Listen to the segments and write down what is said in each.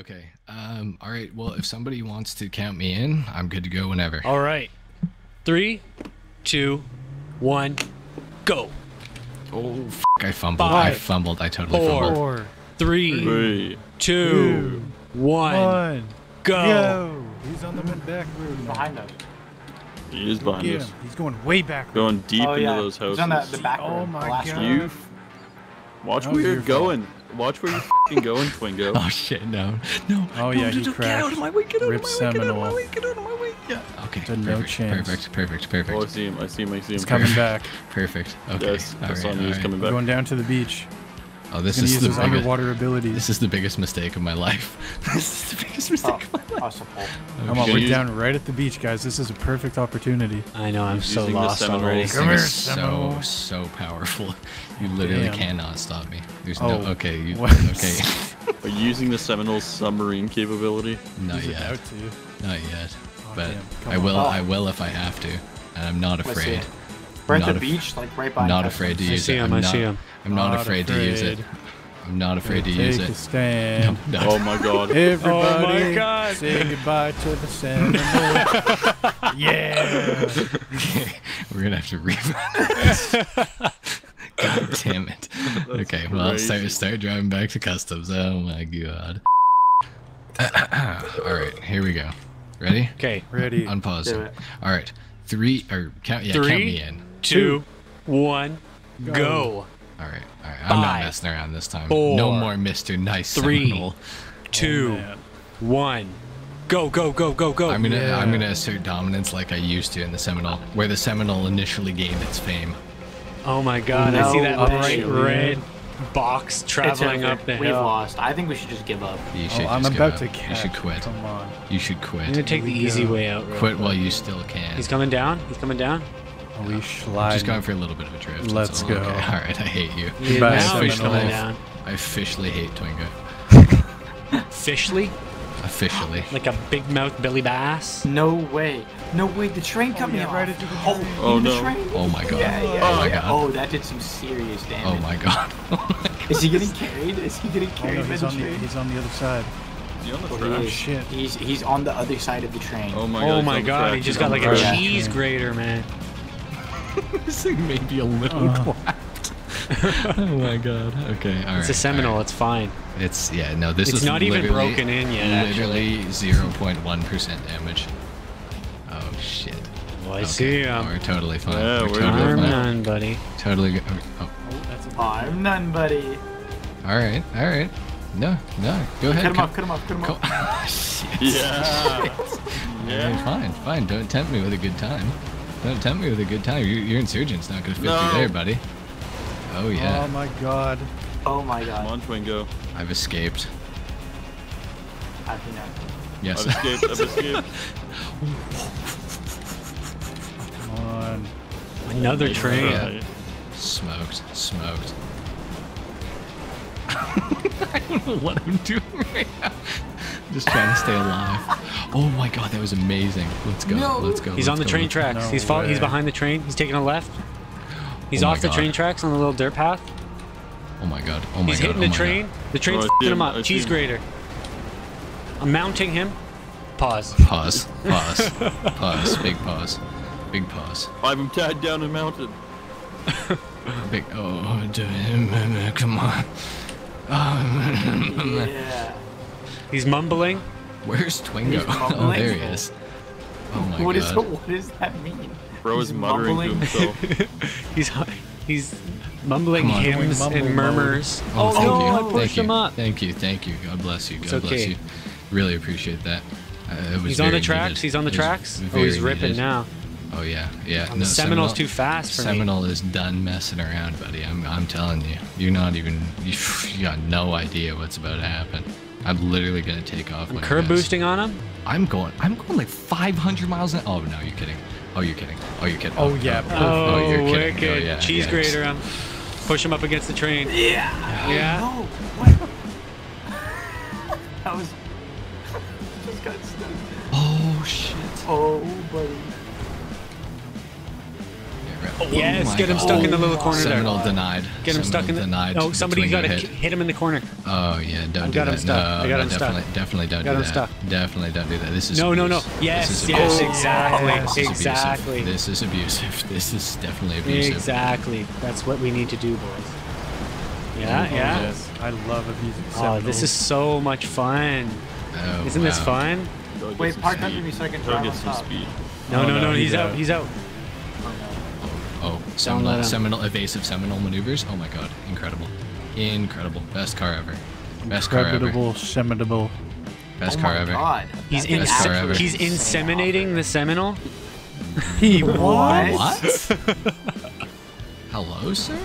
Okay. Um. All right. Well, if somebody wants to count me in, I'm good to go whenever. All right. Three, two, one, go. Oh, f- I fumbled. I fumbled. I totally four, fumbled. Four, Three, Three. two, one, one, go. go. He's on the mid back road. now. behind us. He is behind Get us. him. He's going way back. Going deep oh into yeah, those houses. he's on the, the back Oh my the last God. room. You. f- Watch That where was you're going. fault. Going. Watch where you're f***ing going, Twingo. Oh shit! No. No. Oh, no, yeah, he no, no, Get out of my way! Get out Rip of my way! Get out of my way! Get out of my way! Yeah. Okay. To no chance. Perfect. Perfect. Perfect. Oh, I see him. I see him. I see him. He's coming back. Perfect. Okay. Yes, I all saw him. He was all coming We're back. going down to the beach. Oh, this is the his biggest. underwater abilities. This is the biggest mistake of my life. this is the biggest oh, mistake Oh, of my life. oh, support. Come on, Okay. we're down right at the beach, guys. This is a perfect opportunity. I know, I'm He's so lost already. Seminoles. Come here, This thing is so so powerful. You literally Damn. cannot stop me. There's Oh, no okay. You, what? okay. Are you using the Seminole submarine capability? Not He's yet. Not yet. Oh, But I will. Oh. I will if I have to. And I'm not Let's afraid. It. We're at Not the af- beach, like right by. Not afraid to use it. him, I'm I not, see him. I'm not, afraid, to use it. I'm not afraid to use Take it. a stand. No, Oh my god. Everybody, God. say goodbye to the Seminole. yeah. We're gonna have to rerun. God damn it. okay, well, start crazy. start driving back to customs. Oh my god. All right, here we go. Ready? Okay, Ready. Unpause. It. All right, three or count. Yeah, count me in. Two, one, Go. go. All right, all right. I'm not messing around this time. four, no more Mr. Nice three, Seminole. Two, Oh, man. one, go, go, go, go, go. I'm gonna Yeah. I'm gonna assert dominance like I used to in the Seminole, where the Seminole initially gained its fame. oh my god, I see that bright red box traveling up there. We've lost. I think we should just give up. You oh, should Oh, I'm about up. to You should quit. Come on. You should quit. I'm quit. gonna take the Here we easy way out. Quit quick. while you still can. He's coming down. He's coming down. Are we slide? Just going for a little bit of a drift. Let's all. go. Okay. All right, I hate you. Yeah, Goodbye, now he's Seminole. coming down. I officially hate Twingo. Officially? Officially. like a big mouth Billy Bass. No way. No way. The train cut oh, me yeah, off. right into the oh, train. Oh, into no. Train? Oh my god. Yeah, yeah, oh my god. Oh, that did some serious damage. Oh my god. Oh, is he getting carried? Is he getting Oh, carried no, by he's the on the train? he's on the other side. Is on the Oh, track? he shit. He's he's on the other side of the train. Oh my oh, god. Oh my god, he just got like a cheese grater, man. this thing may be a little Uh. clapped. oh my god. Okay, alright. It's a Seminole. It's fine. It's yeah, no, this It's is not even broken in yet, Literally 0.1% damage. Oh shit. Well, I Okay, see no, him. we're totally fine. Yeah, we're we're totally I'm fine. none, buddy. Totally go- oh, Oh, that's a I'm none, buddy. all right, all right. No, no, go ahead. Cut him co- off. Cut him off. Cut him co- off. shit. Yeah. Okay, yeah. fine, fine. Don't tempt me with a good time. Don't tempt me with a good time. Your, your insurgent's not gonna fit No. through there, buddy. Oh yeah, Oh my god. Oh my Come god. on, Twingo. I've escaped. I think I- Yes. I've escaped. I've escaped. Come on. Another train. Yeah. Smoked. Smoked. I don't know what I'm doing right now. Just trying to stay alive. Oh my god, that was amazing. Let's go. No. Let's go. He's let's on the go, train tracks. No he's fall- He's behind the train. He's taking a left. He's Oh my off the God. train tracks on the little dirt path. Oh my god. Oh my He's god. hitting oh the train. God. The train's Oh, I f***ing see him him, up. I Cheese grater. I'm mounting him. Pause. Pause. Pause. pause. Big pause. Big pause. I have him tied down and mounted. Big. Oh, d- come on. Oh, Yeah. He's mumbling. where's Twingo? Oh, there he is. Oh my What is god. what does that mean? Bro is He's muttering to mumbling. himself. He's he's mumbling Come on. hymns Mumble and mode. murmurs. Oh, Oh, thank no, you. I thank pushed you. him up. Thank you. Thank you. God bless you. God It's bless okay. you. Really appreciate that. Uh, it was He's on the tracks. needed. He's on the tracks. Oh, he's ripping needed. now. Oh yeah, yeah. the Seminole's too fast for me. Seminole is done messing around, buddy. I'm, I'm telling you. You're not even. You, you got no idea what's about to happen. I'm literally gonna take off. I'm my curb ass. boosting on him. I'm going. I'm going like 500 miles an. Oh no, you're kidding. Oh, you're kidding. Oh, you're kidding. Oh, yeah, Oh, oh, oh you're kidding. Oh, wicked. Oh, yeah, Cheese yeah. grater him. Push him up against the train. Yeah. Yeah. No. What? that was. Just got stuck. Oh shit. Oh, buddy. Yeah, right. Yes, oh my get him God. stuck in the little corner Seminole there. denied. Get him stuck in the. denied. No, somebody Twingo got to hit. hit him in the corner. Oh yeah, don't I do got him that. stuck. No, I got no, him stuck. definitely, definitely don't Got do him that. stuck. Definitely don't do that. This is No, no, abuse. no. Yes, This is yes, abusive. exactly, This is exactly. This is abusive. This is definitely abusive. Exactly. That's what we need to do, boys. Yeah, Oh, yeah. yes. I love abusing Oh, this is so much fun. Oh, Isn't this fun? Wait, park speed. under me so I can Doug drive on some top. speed. No, Oh, no, no, no. He's he's out. out. He's out. Let Seminole, him. Seminole, evasive Seminole maneuvers. Oh my god, incredible, incredible. Best car ever. Best car ever. Incredible, seminable. Best oh car my ever. god. He's That thing Best car ever. He's inseminating the Seminole. What? What? Hello, sir?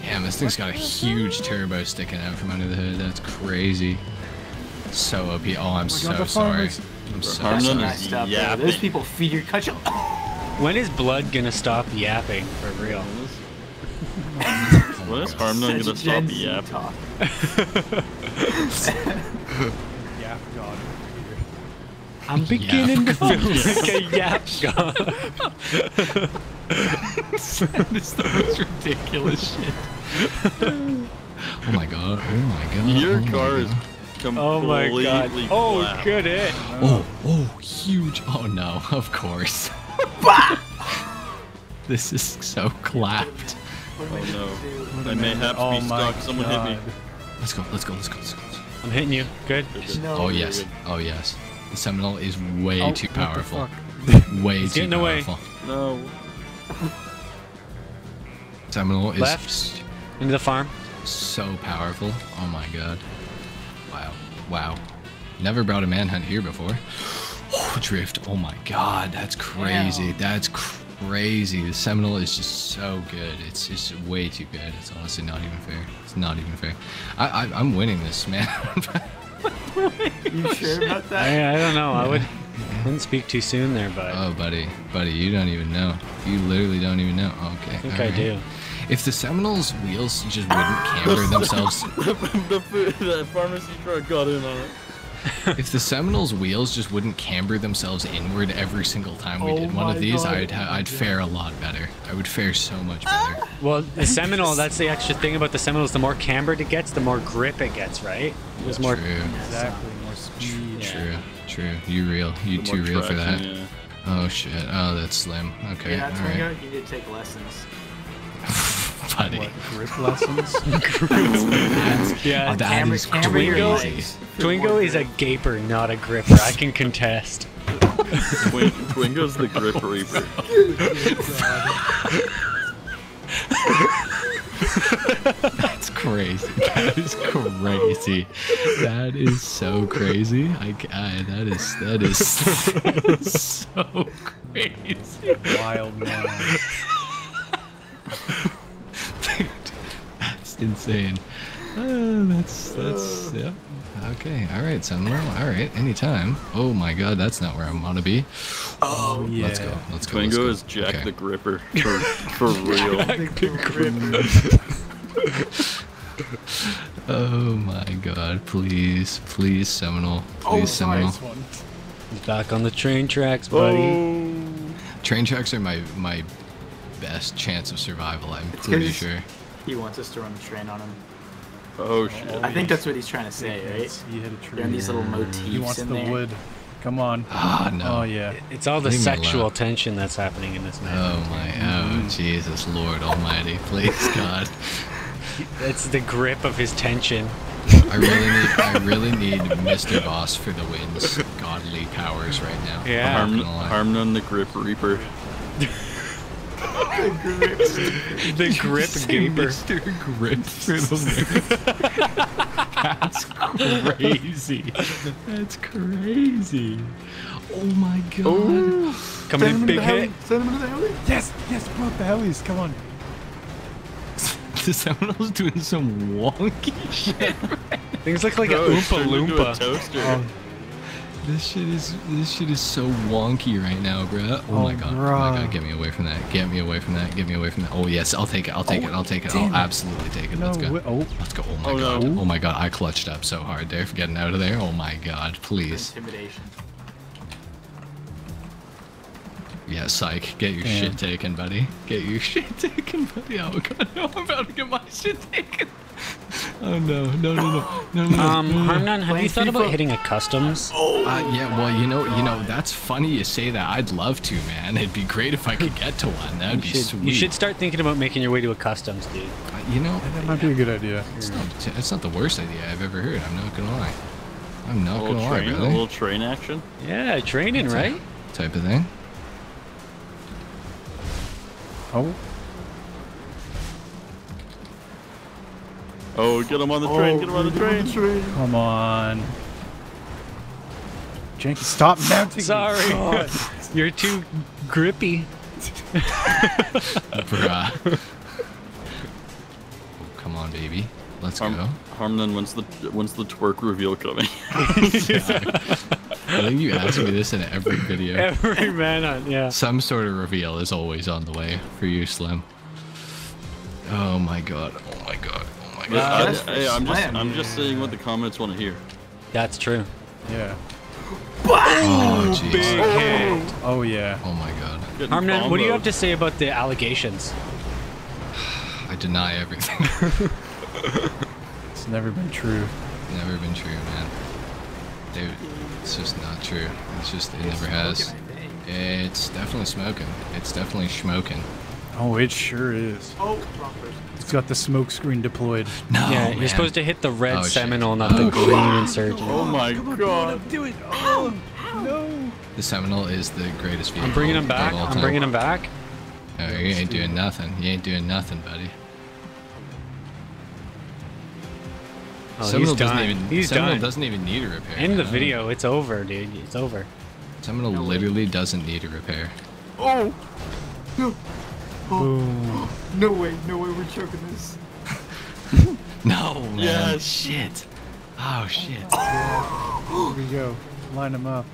Damn, this thing's got a huge turbo sticking out from under the hood. That's crazy. So OP. Oh, I'm so the sorry. farmers. I'm so sorry. messed up. bro. yapping. Those people feed your cut your. When is blood gonna stop yapping for real? When is Harmon gonna Such stop Gen the yap? talk. God. I'm beginning to feel like a yap god. that is the most ridiculous shit. oh my god. Oh my god. Oh Your oh car is god. Oh my god. Oh, flat. good hit. Oh, oh, huge. Oh no, of course. this is so clapped. Oh no. I may have to Oh be my stuck. Someone God. hit me. Let's go, let's go, let's go, let's go. I'm hitting you. Good. No. Oh yes, oh yes. The Seminole is way Oh, too what the powerful. fuck? Way too getting away. No. Seminole is Left. Into the farm. so powerful. Oh my god. Wow. Wow. Never brought a manhunt here before. Drift. Oh my god, that's crazy. Damn. That's crazy. The Seminole is just so good. It's just way too good. It's honestly not even fair. It's not even fair. I, I I'm winning this, man. You sure about that? I, I don't know. I would wouldn't speak too soon there, but oh, buddy, buddy, you don't even know. You literally don't even know. Okay. I think all I right. do. If the Seminoles' wheels just wouldn't camber themselves the food, that pharmacy truck got in on it. If the Seminoles' wheels just wouldn't camber themselves inward every single time we Oh did one of these, God. I'd ha- I'd fare a lot better. I would fare so much better. Ah! Well, the Seminole, that's the extra thing about the Seminoles. The more cambered it gets, the more grip it gets, right? It was more. True, Exactly. More speed. true, true. You real, you The too more real for that. yeah. Oh shit. Oh, that's slim. Okay, Yeah, all Twingo, right, you need to take lessons. Buddy. What, grip lessons? Yeah, Oh, that Camber, is camber your Twingo- Twingo is a gaper, not a gripper. I can contest. Twin, Twingo's the grip reaper. That's crazy. That is crazy. That is so crazy. I, I that is that is, that is so crazy. Wild man. Dude, that's insane. Uh, that's that's yeah. Okay, all right, Seminole. All right, anytime. Oh my God, that's not where I want to be. Oh yeah. Let's go. Let's go. let's Twingo is Jack Okay. the Gripper for, for real. Oh my God! Please, please, Seminole. Please, Seminole. Nice one. He's back on the train tracks, buddy. Oh. Train tracks are my my best chance of survival. I'm pretty 'cause- sure. He wants us to run the train on him. Oh shit. I think that's what he's trying to say, right? Yes, He hit a tree. There are these little motifs He wants in the there. wood. Come on. Ah no. Oh yeah. It's all the Leave sexual tension that's happening in this match. Oh my, oh Jesus, Lord Almighty, please God. It's the grip of his tension. I really need, I really need Mr. Boss for the wins, godly powers right now. Yeah. I'm Harmon, not gonna lie. Harmon the Grip Reaper. The grip gaper. Mr. Grip for the wins. That's crazy. That's crazy. Oh my God. Coming in big hit. Send him to the alley. Yes, yes, bro, the helis. Come on. The Seminole's doing some wonky shit. Things look like Bro, a it's Oompa turned into a Loompa. Toaster. This shit is this shit is so wonky right now, bruh. Oh, oh my Oh, god. Oh my god, get me away from that. Get me away from that. Get me away from that. Oh yes, I'll take it. I'll take it. I'll take it. I'll it. absolutely take it. No Let's go. oh. Let's go. Oh my Oh, no. god. Oh my god. I clutched up so hard there for getting out of there. Oh my god. Please. Intimidation. Yeah, psych. Get your Damn. shit taken, buddy. Get your shit taken, buddy. Oh god, no, I'm about to get my shit taken. Oh no, no, no, no, no, no. Um, no, no. HarmNone, have you thought about hitting a customs? Uh, yeah, well, you know, you know, that's funny you say that. I'd love to, man. It'd be great if I could get to one. That'd be should, sweet. you should start thinking about making your way to a customs, dude. Uh, you know, That might be a good idea. it's not, it's not the worst idea I've ever heard. I'm not gonna lie. I'm not gonna lie, train, a little train action. Yeah, training, right? Type of thing. Oh, Oh, get him on the train, get him on the oh, train. come on. Janky, stop mounting. Sorry. You're too grippy. Bruh. oh, come on, baby. Let's Harm, go. Harmon, when's the when's the twerk reveal coming? I think you ask me this in every video. Every man on, yeah. Some sort of reveal is always on the way for you, Slim. Oh my god. Oh my god. Oh my I, god. that's for hey, I'm just Slam, I'm just saying what the comments want to hear. That's true. Yeah. Oh jeez. hit. Oh. oh yeah. Oh my god. Getting what do you have to say about the allegations? I deny everything. It's never been true. never been true, man. Dude, it's just not true. It's just, it never has. It's definitely smoking. It's definitely smoking. Oh, it sure is. Oh, It's got the smoke screen deployed. No, yeah, man. you're supposed to hit the red Oh, shit. Seminole, not the Oh, green Insurgent. Oh my god. Do it. Oh no. The Seminole is the greatest vehicle. I'm bringing him back. of all I'm time. bringing him back. No, you ain't doing nothing. You ain't doing nothing, buddy. Oh, Seminole he's doesn't done. even. he's Seminole done. doesn't even need a repair. End the man. video. It's over, dude. It's over. Seminole literally doesn't need a repair. Oh! No. Boom. No way, no way we're choking this. No, man. Yes. Shit. Oh shit. Here we go. Line him up.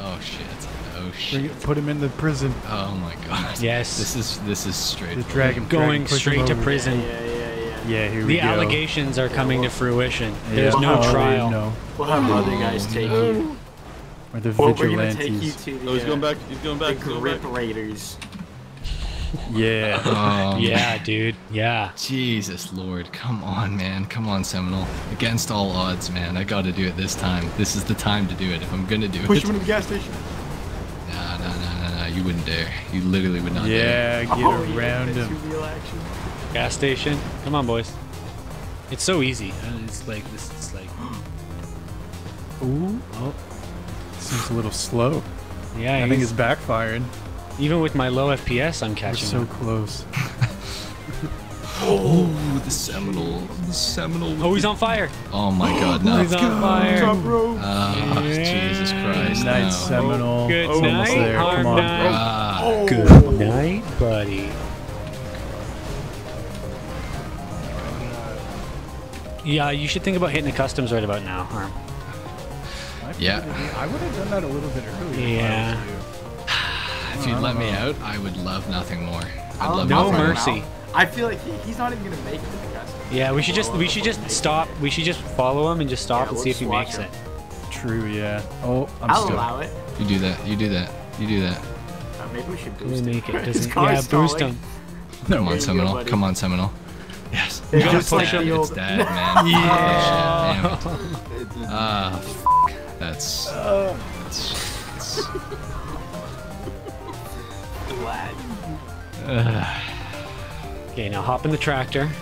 Oh shit. Oh shit. it, put him in the prison. Oh my god. Yes. This is this is straight. The dragon. Going dragon, straight to prison. Yeah, yeah, yeah. Yeah, here we The go. allegations are coming to fruition. Yeah. There's no Oh, trial. No. We'll have other guys take you. Or the Well, we're gonna take you vigilantes. to the, Oh, he's uh, going back. He's going back. He's going Grip. Raiders. Yeah. Oh, Yeah, dude. Yeah. Jesus Lord, come on, man, come on, Seminole. Against all odds, man, I got to do it this time. This is the time to do it. If I'm gonna do Push it, him into the gas station. nah, nah, nah, nah, nah, you wouldn't dare. You literally would not dare. Yeah, get oh, yeah, around that's him. Real action. Gas station. Come on, boys. It's so easy. Uh, It's like this. It's like. Ooh. Oh. Seems a little slow. Yeah. I think it's backfiring. Even with my low FPS, I'm We're catching. so up. close. Oh, the Seminole, the Seminole. Oh, he's on fire. Oh my God, no. He's on fire. Top row. Oh, Jesus Christ, Night no. Seminole. Good It's almost night, there. Come on. Harmon. Ah, Good night, buddy. Yeah, you should think about hitting the customs right about now, Harm. Yeah. I would have done that a little bit earlier. Yeah. If you'd let me out, I would love nothing more. I'd love No I'll nothing mercy. out. I feel like he, he's not even gonna make it to the custom. Yeah, we should just we should just stop. We should just follow him and just stop Yeah, and we'll see if he makes him. it. True, yeah. Oh, I'm I'll still. allow it. You do that. You do that. You do that. Uh, maybe we should He'll boost make it. Doesn't, car's yeah, boost stalling. him. Come There on, you go, Seminole. Come on, Seminole. Yes. It's Gotta just push like it. the It's old- dead, man. Yeah. Oh, shit, damn it. Ah, f- that's. that's, that's Okay, now hop in the tractor.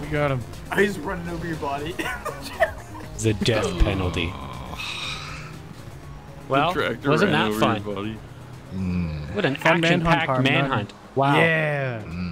We got him. He's running over your body. The death penalty. Well, Tractor wasn't that fun? Mm. What an Fun manhunt, action-packed Harm, manhunt. Wow. Yeah. Mm.